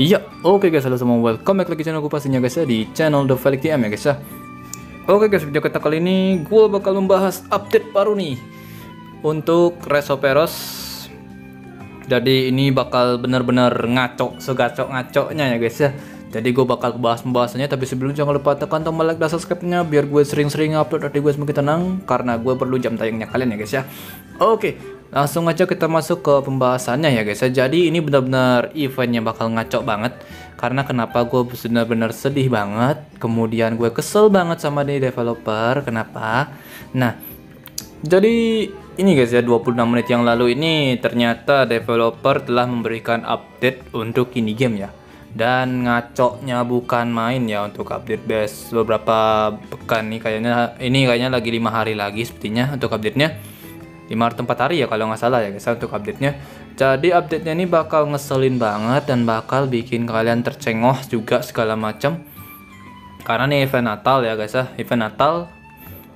Iya, oke guys, halo semua, welcome back lagi channel gue pastinya guys ya di channel The Felix TM ya guys ya. Oke guys, video kita kali ini gue bakal membahas update baru nih Untuk Resoperos Jadi ini bakal bener-bener ngaco, segacok-ngacoknya ya guys ya. Jadi gue bakal bahas pembahasannya tapi sebelum jangan lupa tekan tombol like dan subscribe-nya biar gue sering-sering upload arti gue semakin tenang karena gue perlu jam tayangnya kalian ya guys ya. Oke, langsung aja kita masuk ke pembahasannya ya guys. Jadi ini benar-benar eventnya bakal ngaco banget karena kenapa gue benar-benar sedih banget, kemudian gue kesel banget sama nih developer. Kenapa? Nah, jadi ini guys ya 26 menit yang lalu ini ternyata developer telah memberikan update untuk ini game ya dan ngacoknya bukan main ya untuk update base beberapa pekan nih kayaknya ini kayaknya lagi lima hari lagi sepertinya untuk update nya 5 hari tempat hari ya kalau nggak salah ya guys untuk update nya jadi update nya ini bakal ngeselin banget dan bakal bikin kalian tercengoh juga segala macam. Karena nih event Natal ya guys ya. Event Natal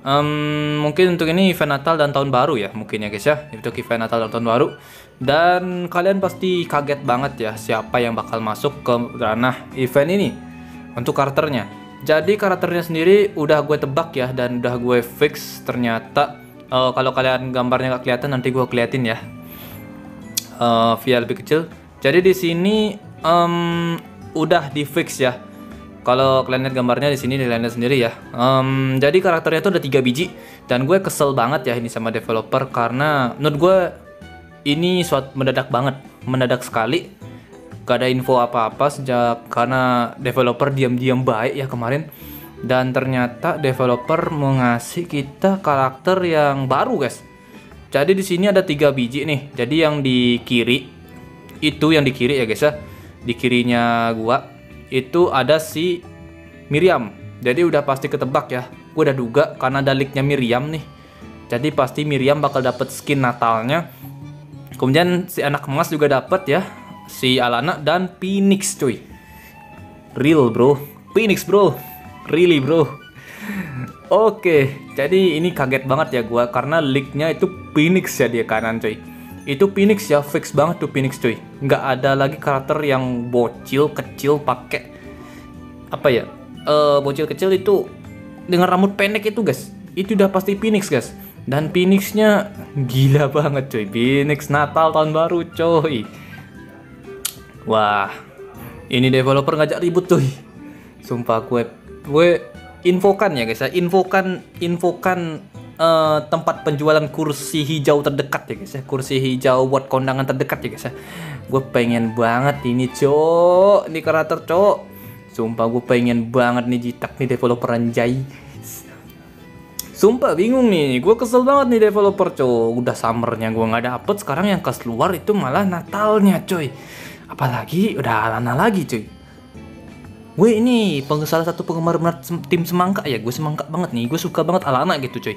um, mungkin untuk ini event Natal dan tahun baru ya mungkin ya guys ya. Untuk event Natal dan tahun baru. Dan kalian pasti kaget banget ya siapa yang bakal masuk ke ranah event ini untuk karakternya. Jadi karakternya sendiri udah gue tebak ya dan udah gue fix ternyata uh, kalau kalian gambarnya gak kelihatan nanti gue keliatin ya uh, via lebih kecil. Jadi di sini um, udah di fix ya. Kalau kalian lihat gambarnya di sini kalian lihat sendiri ya. Um, jadi karakternya itu udah tiga biji dan gue kesel banget ya ini sama developer karena menurut gue ini suatu mendadak banget, mendadak sekali. Gak ada info apa-apa sejak karena developer diam-diam baik ya kemarin. Dan ternyata developer mengasih kita karakter yang baru guys. Jadi di sini ada tiga biji nih. Jadi yang di kiri itu yang di kiri ya guys ya. Di kirinya gua itu ada si Miriam. Jadi udah pasti ketebak ya. Gue udah duga karena ada leaknya Miriam nih. Jadi pasti Miriam bakal dapet skin Natalnya Kemudian si anak emas juga dapat ya si Alana dan Phoenix cuy. Real bro, Phoenix bro, really bro. Oke, jadi ini kaget banget ya gua karena leaknya itu Phoenix ya dia kanan cuy. Itu Phoenix ya fix banget tuh Phoenix cuy. Nggak ada lagi karakter yang bocil kecil pakai apa ya? Uh, bocil kecil itu dengan rambut pendek itu guys. Itu udah pasti Phoenix guys dan Phoenixnya gila banget coy. Phoenix Natal tahun baru coy. Wah, ini developer ngajak ribut coy. Sumpah gue gue infokan ya guys ya. Infokan infokan uh, tempat penjualan kursi hijau terdekat ya guys ya. Kursi hijau buat kondangan terdekat ya guys ya. Gue pengen banget ini cok. Ini karakter cok. Sumpah gue pengen banget nih jitak nih developer anjay Sumpah bingung nih, gue kesel banget nih developer coy. Udah summernya gue nggak dapet, sekarang yang keluar itu malah Natalnya coy. Apalagi udah Alana lagi coy. Gue ini salah satu penggemar benar tim semangka ya, gue semangka banget nih. Gue suka banget Alana gitu coy.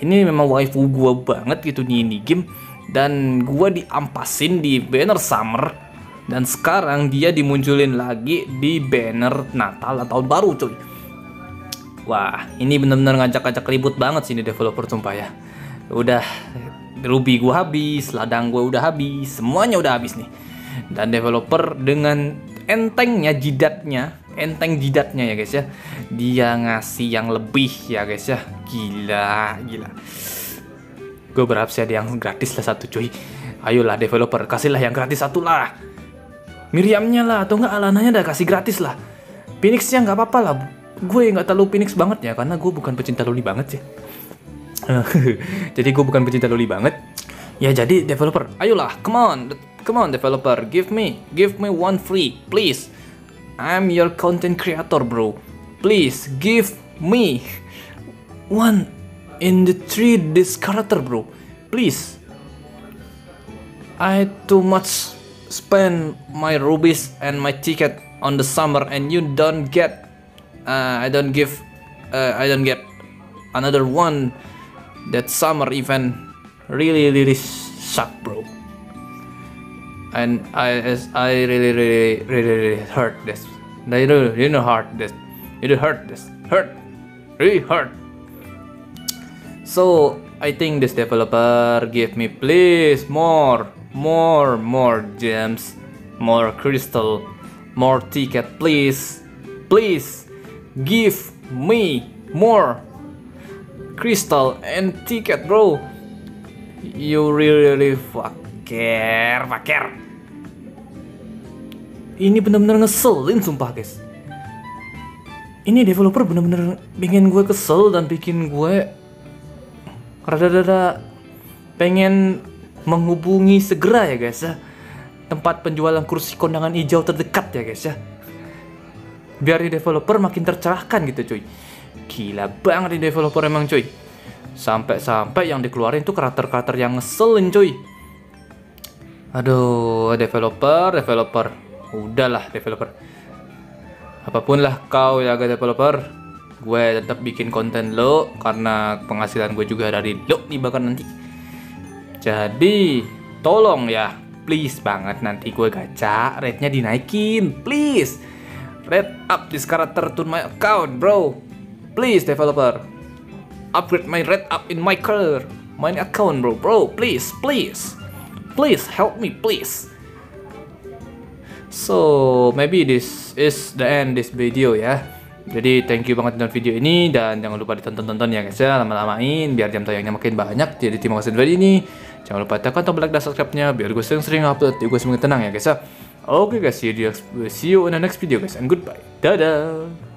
Ini memang waifu gue banget gitu nih ini game. Dan gue diampasin di banner summer. Dan sekarang dia dimunculin lagi di banner Natal atau tahun baru coy Wah, ini bener-bener ngajak-ngajak ribut banget sih ini developer sumpah ya. Udah Ruby gua habis, ladang gua udah habis, semuanya udah habis nih. Dan developer dengan entengnya jidatnya, enteng jidatnya ya guys ya. Dia ngasih yang lebih ya guys ya. Gila, gila. Gue berharap sih ada yang gratis lah satu cuy. Ayolah developer, kasihlah yang gratis satu lah. Miriamnya lah atau enggak Alananya udah kasih gratis lah. Phoenixnya nggak apa-apa lah gue nggak terlalu Phoenix banget ya karena gue bukan pecinta loli banget sih jadi gue bukan pecinta loli banget ya jadi developer ayolah come on come on developer give me give me one free please. I'm your content creator bro. Please give me one in the three this character bro. Please. I too much spend my rubies and my ticket on the summer and you don't get uh, I don't give uh, I don't get another one. That summer event really really suck bro and I I really really really, really hurt this. Know you know hurt this. It hurt this. Hurt. Really hurt. So I think this developer give me please more more more gems more crystal more ticket please please give me more crystal and ticket bro. You really really fucker fucker ini bener-bener ngeselin sumpah guys. Ini developer bener-bener bikin gue kesel dan bikin gue rada-rada pengen menghubungi segera ya guys ya. Tempat penjualan kursi kondangan hijau terdekat ya guys ya. Biar developer makin tercerahkan gitu cuy. Gila banget di developer emang cuy. Sampai-sampai yang dikeluarin tuh karakter-karakter yang ngeselin cuy. Aduh developer developer udahlah developer. Apa pun lah kau ya guys developer. Gue tetap bikin konten lo karena penghasilan gue juga dari lo nih bahkan nanti. Jadi tolong ya please banget nanti gue gacha rate-nya dinaikin please. Rate up this character to my account bro. Please developer. Upgrade my rate up in my career my account bro. Bro please please. Please help me please so maybe this is the end this video ya jadi thank you banget nonton video ini dan jangan lupa ditonton-tonton ya guys ya lama-lamain biar jam tayangnya makin banyak. Jadi terima kasih video ini. Jangan lupa tekan tombol like dan subscribe-nya biar gue sering-sering upload. Gue semakin tenang ya guys ya. Oke okay, guys, see you, see you in the next video guys and goodbye. Dadah.